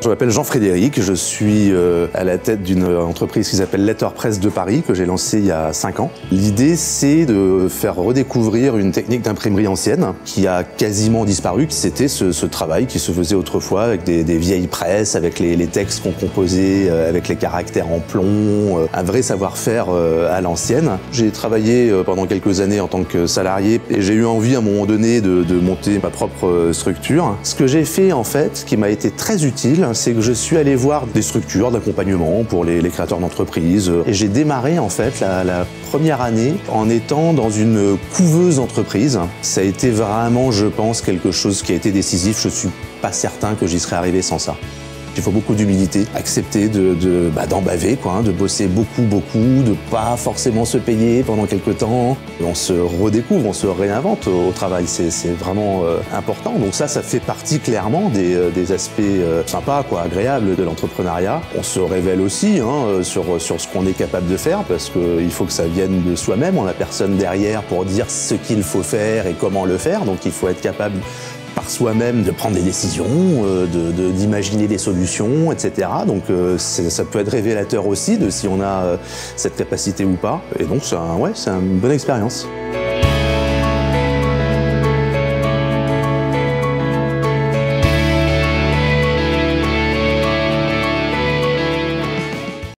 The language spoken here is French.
Je m'appelle Jean-Frédéric, je suis euh, à la tête d'une entreprise qui s'appelle Letterpress de Paris, que j'ai lancée il y a 5 ans. L'idée, c'est de faire redécouvrir une technique d'imprimerie ancienne qui a quasiment disparu, qui c'était ce, ce, travail qui se faisait autrefois avec des, des vieilles presses, avec les, les textes qu'on composait, euh, avec les caractères en plomb, euh, un vrai savoir-faire à l'ancienne. J'ai travaillé pendant quelques années en tant que salarié et j'ai eu envie à un moment donné de, de monter ma propre structure. Ce que j'ai fait en fait, qui m'a été très utile, c'est que je suis allé voir des structures d'accompagnement pour les, créateurs d'entreprises. Et j'ai démarré en fait la, la, première année en étant dans une couveuse entreprise. Ça a été vraiment, je pense, quelque chose qui a été décisif. Je suis pas certain que j'y serais arrivé sans ça. Il faut beaucoup d'humilité, accepter de, de bah, d'en baver, quoi, hein, de bosser beaucoup, beaucoup, de pas forcément se payer pendant quelques temps. On se redécouvre, on se réinvente au, travail, c'est, c'est vraiment euh, important. Donc ça, ça fait partie clairement des, euh, des aspects euh, sympas, quoi, agréables de l'entrepreneuriat. On se révèle aussi hein, sur, sur ce qu'on est capable de faire, parce qu'il faut que ça vienne de soi-même. On n'a personne derrière pour dire ce qu'il faut faire et comment le faire, donc il faut être capable soi-même de prendre des décisions, euh, d'imaginer de, des solutions, etc. Donc euh, ça peut être révélateur aussi de si on a euh, cette capacité ou pas. Et donc c'est une bonne expérience.